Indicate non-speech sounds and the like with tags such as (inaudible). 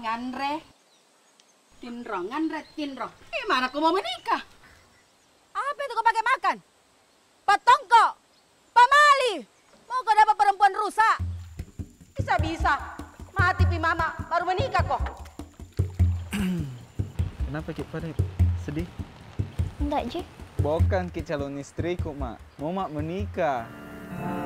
nganre. Tinro nganre tinro gimana aku mau menikah? Apa itu kau pakai makan? Petongko pamali. mau kau dapat perempuan rusak? Bisa bisa mati pi mama baru menikah kok (clears throat) kenapa cik Farid? Sedih? Enggak cik. Bukan ke calon istriku mak. Mau mak menikah. hmm.